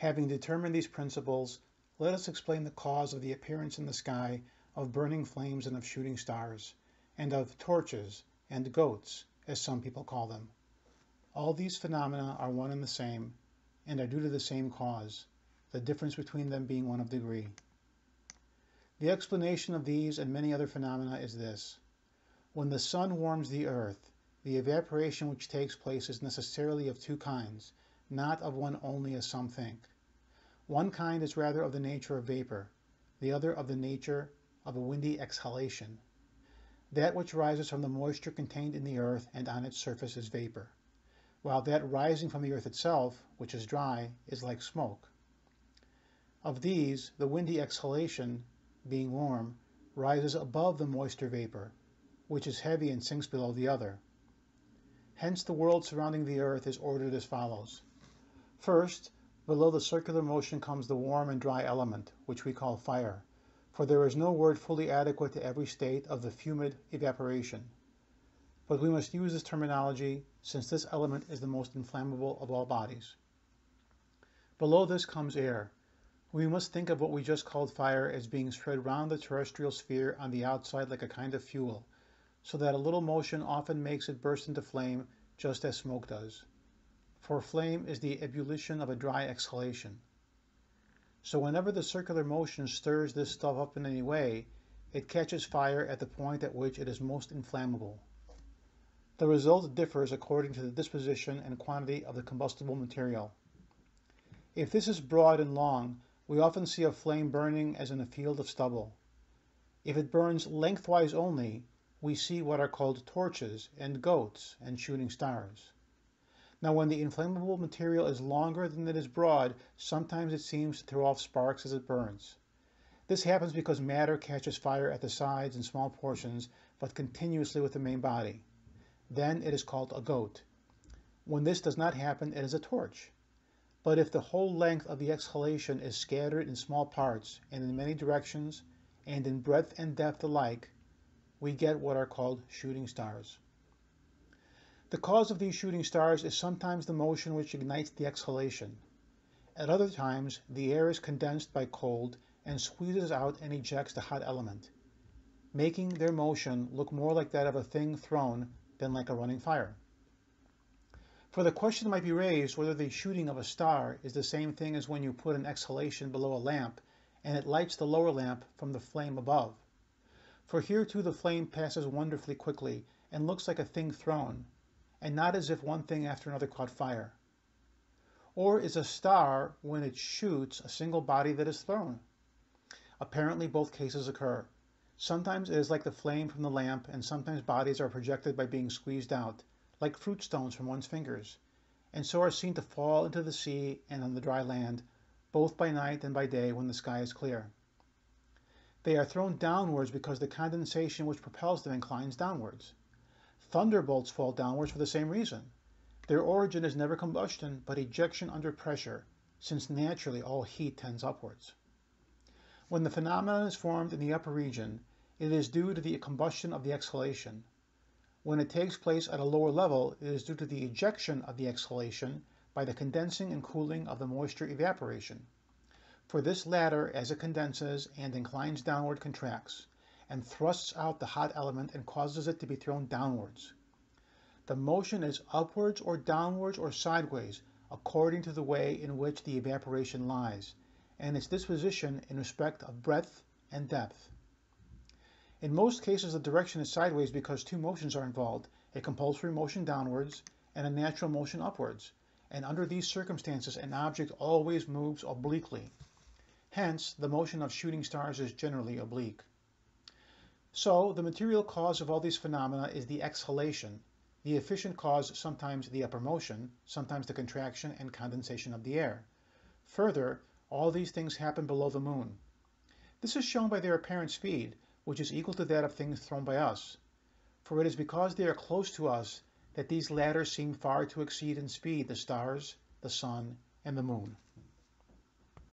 Having determined these principles, let us explain the cause of the appearance in the sky of burning flames and of shooting stars, and of torches and goats, as some people call them. All these phenomena are one and the same, and are due to the same cause, the difference between them being one of degree. The explanation of these and many other phenomena is this. When the sun warms the earth, the evaporation which takes place is necessarily of two kinds, not of one only as some think. One kind is rather of the nature of vapor, the other of the nature of a windy exhalation. That which rises from the moisture contained in the earth and on its surface is vapor, while that rising from the earth itself, which is dry, is like smoke. Of these, the windy exhalation, being warm, rises above the moisture vapor, which is heavy and sinks below the other. Hence the world surrounding the earth is ordered as follows. First, Below the circular motion comes the warm and dry element, which we call fire, for there is no word fully adequate to every state of the fumid evaporation. But we must use this terminology since this element is the most inflammable of all bodies. Below this comes air. We must think of what we just called fire as being spread round the terrestrial sphere on the outside like a kind of fuel, so that a little motion often makes it burst into flame just as smoke does for flame is the ebullition of a dry exhalation. So whenever the circular motion stirs this stuff up in any way, it catches fire at the point at which it is most inflammable. The result differs according to the disposition and quantity of the combustible material. If this is broad and long, we often see a flame burning as in a field of stubble. If it burns lengthwise only, we see what are called torches and goats and shooting stars. Now when the inflammable material is longer than it is broad, sometimes it seems to throw off sparks as it burns. This happens because matter catches fire at the sides in small portions, but continuously with the main body. Then it is called a goat. When this does not happen, it is a torch. But if the whole length of the exhalation is scattered in small parts and in many directions, and in breadth and depth alike, we get what are called shooting stars. The cause of these shooting stars is sometimes the motion which ignites the exhalation. At other times, the air is condensed by cold and squeezes out and ejects the hot element, making their motion look more like that of a thing thrown than like a running fire. For the question might be raised whether the shooting of a star is the same thing as when you put an exhalation below a lamp and it lights the lower lamp from the flame above. For here too the flame passes wonderfully quickly and looks like a thing thrown, and not as if one thing after another caught fire? Or is a star, when it shoots, a single body that is thrown? Apparently both cases occur. Sometimes it is like the flame from the lamp, and sometimes bodies are projected by being squeezed out, like fruit stones from one's fingers, and so are seen to fall into the sea and on the dry land, both by night and by day when the sky is clear. They are thrown downwards because the condensation which propels them inclines downwards. Thunderbolts fall downwards for the same reason. Their origin is never combustion, but ejection under pressure, since naturally all heat tends upwards. When the phenomenon is formed in the upper region, it is due to the combustion of the exhalation. When it takes place at a lower level, it is due to the ejection of the exhalation by the condensing and cooling of the moisture evaporation. For this latter, as it condenses and inclines downward, contracts and thrusts out the hot element and causes it to be thrown downwards. The motion is upwards or downwards or sideways according to the way in which the evaporation lies, and its disposition in respect of breadth and depth. In most cases the direction is sideways because two motions are involved, a compulsory motion downwards and a natural motion upwards, and under these circumstances an object always moves obliquely. Hence, the motion of shooting stars is generally oblique. So the material cause of all these phenomena is the exhalation, the efficient cause sometimes the upper motion, sometimes the contraction and condensation of the air. Further, all these things happen below the moon. This is shown by their apparent speed, which is equal to that of things thrown by us. For it is because they are close to us that these latter seem far to exceed in speed the stars, the sun, and the moon.